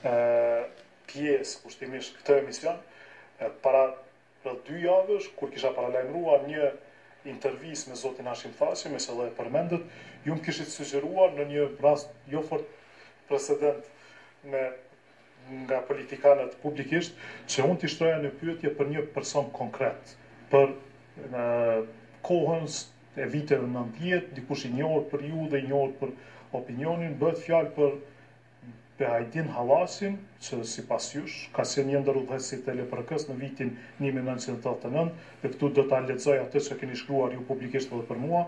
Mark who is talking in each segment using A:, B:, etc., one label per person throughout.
A: Një pjesë kushtimisht këtë emision, para rreth dy javësh, kur kisha paralajmëruar një intervistë me zotin Hashim Thaçi, meqë edhe e përmendët, ju më kishit sugjeruar në një rast jo fort precedent nga politikanët publikisht, që unë t'i shtroja një pyetje për një person konkret, për kohën e viteve nëntëdhjetë, dikush i njohur për ju dhe i njohur për opinionin, bëhet fjalë për Behajdin Hallaqin, që sipas jush, ka qenë një ndër udhëheqësit e LPRK-së në vitin një mijë e nëntëqind e tetëdhjetë e nëntë, dhe këtu do ta lexoj atë që keni shkruar ju publikisht edhe për mua,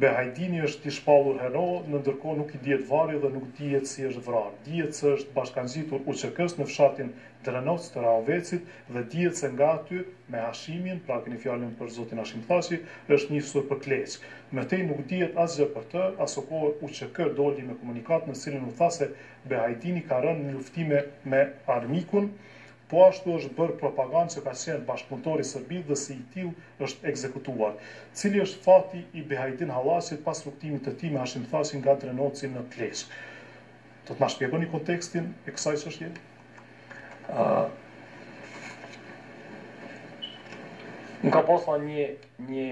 A: Behajdini është i shpallur hero, ndërkohë nuk i dihet varri dhe nuk dihet si është vrarë. Dihet se është bashkangjitur UÇK-së në fshatin Drenoc të Rahovecit dhe dihet se nga aty me Hashimin, pra keni fjalën për zotin Hashim Thaçi, është nisur për Kleç. Më tej nuk dihet asgjë për të, asokohe UÇK doli me komunikatë në të cilën u tha se Behajdini ka rënë në luftime me armikun. Po ashtu është bërë propagandë që ka qenë bashkëpunëtor i Serbisë dhe si i tillë është ekzekutuar. Cili është fati i Behajdin Hallaqit pas udhëtimit të tij me Hashim Thaçin nga Drenoci në Kleç? Do të na shpjegoni kontekstin e kësaj çështje?
B: Ë ka pasur një një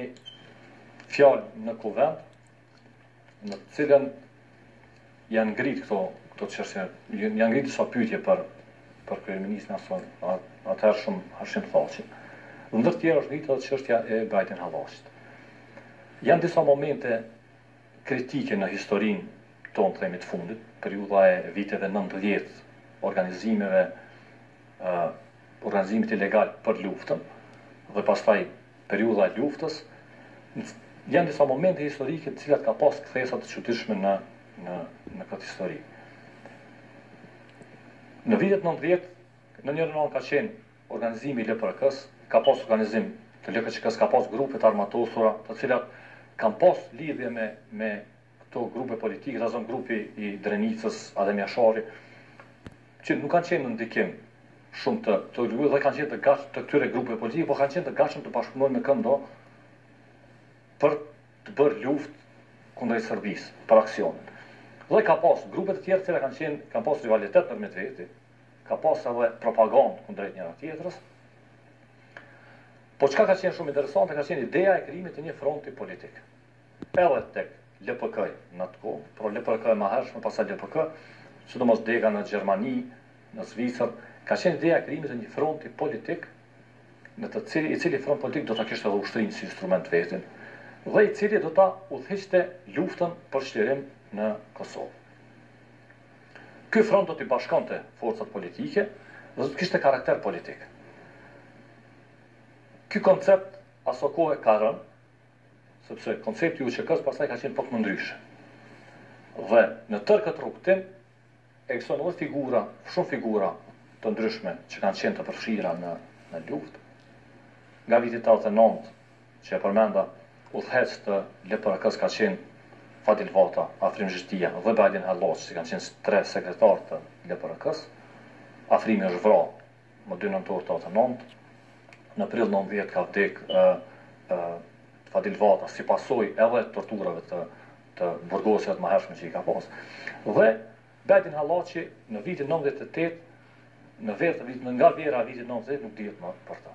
B: fjalë në kuvend në të cilën janë ngrit këto këto çështje, janë ngrit disa pyetje për për kryeministrin e atëhershëm Hashim Thaçi. Dhe ndër tjera është ngrit edhe çështja e Behajdin Hallaqit. Janë disa momente kritike në historinë tonë të themi të fundit, periudha e viteve nëntëdhjetë, organizimeve organizimit ilegal për luftën dhe pastaj periudha e luftës, janë disa momente historike të cilat ka pas kthesa të çuditshme në në në këtë histori. Në vitet nëntëdhjetë, në njërën anë ka qenë Organizimi i LPRK-së ka pas organizim të LKÇK-së ka pas grupe të armatosura të cilat kanë pas lidhje me me këto grupe politike ta zëmë grupi i Drenicës Adem Jashari që nuk kanë qenë në ndikim shumë të të dhe kanë qenë të gatshëm të këtyre grupeve politike por kanë qenë të gatshëm të bashkëpunojnë me këndo për të bërë luftë kundrejt Serbisë për aksionet dhe ka pas grupe të tjera të cilat kanë qenë kanë pas rivalitet ndërmjet veti Ka pas edhe propagandë kundrejt njëra tjetrës. Po çka ka qenë shumë interesante ka qenë ideja e krijimit të një fronti politik. Edhe tek LPK në atë kohë, LPRK e mëhershme, pastaj LPK, sidomos dega në Gjermani, në Zvicër, ka qenë ideja e krijimit të një fronti politik në të cili, i cili front politik do ta kishte edhe ushtrinë si instrument të vetin dhe i cili do ta udhëhiqte luftën për çlirim në Kosovë. Ky front do t'i bashkonte forcat politike dhe do të kishte karakter politik. Ky koncept asokohe ka rënë, sepse koncepti i UÇK-së pastaj ka qenë pak më ndryshe. Dhe në tërë këtë rrugëtim ekziston edhe figura, shumë figura të ndryshme që kanë qenë të përfshira në në luftë. Nga viti tetëdhjetë e nëntë që e përmenda, udhëheqës të LPRK-së ka qenë Fadil Vata, Afrim Zhitia dhe Behajdin Hallaqi, që kanë qenë tre sekretarë të LPRK-së. Afrimi është vra më dy nëntor tetëdhjetë e nëntë. Në prill nëntëdhjetë ka vdek Fadil Vata si pasojë edhe torturave të të burgosjeve të mëhershme që i ka pas. Dhe Behajdin Hallaqi në vitin nëntëdhjetë e tetë, në verë të
A: vitit, nga vera
B: e vitit nëntëdhjetë e tetë nuk dihet më për të.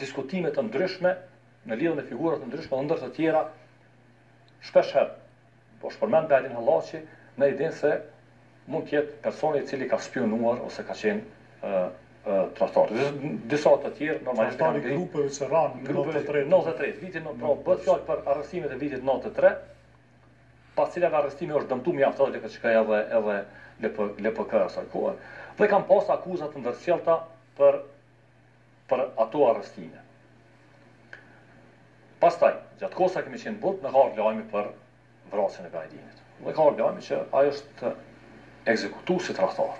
B: diskutime të ndryshme në lidhje me figura të ndryshme dhe ndër të tjera shpesh herë është përmend Behajdin Hallaqi në idenë se mund të jetë personi i cili ka spiunuar ose ka qenë ë ë tradhtar. Disa të tjerë normalisht
A: kanë ngritur. I grupeve që ranë në 93.
B: 93, vitin pra bëhet fjalë për arrestimet e vitit 93, pas cilave arrestime është dëmtuar mjaft edhe LKÇK edhe edhe LPK asaj kohe dhe kanë pas akuza të ndërsjellta për për ato arrestime. Pastaj, gjatë kohës sa kemi qenë burg, na ka ardhur lajmi për vrasjen e Behajdinit. Na ka ardhur lajmi që ai është ekzekutu si tradhtar.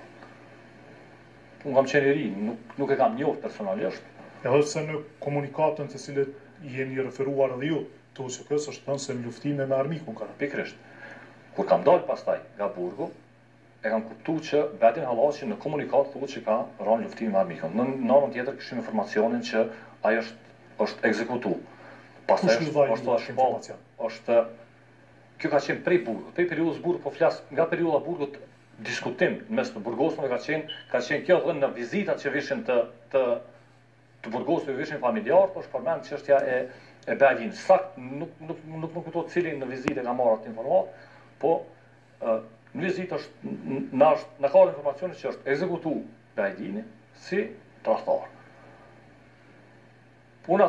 B: Unë kam qenë i ri, nuk, nuk e kam njohë personalisht.
A: Edhe pse në komunikatën të cilës i jeni referuar edhe ju të UÇK-së është thënë se në luftime me armikun ka
B: rënë. Pikërisht. Kur kam dalë pastaj nga burgu, E kam kuptu që Behajdin Hallaqi në komunikatë thuhet që ka ra në luftim me armikun. Në në anën tjetër kishim informacionin që ai është është ekzekutu.
A: Pastaj është është edhe shpall
B: është kjo ka qenë prej burgut, prej periudhës burgut po flas nga periudha burgut diskutim në mes të burgosnëve ka qenë ka qenë kjo dhe në vizitat që vishin të të të burgosëve vishin familjarët është përmend çështja e e Behajdin. Sakt nuk nuk nuk më kujtohet cili në vizitë e ka marrë atë informatë, po Në vizitë është, na është, na ka ardhur informacioni që është ekzekutu Behajdini si tradhtar. Unë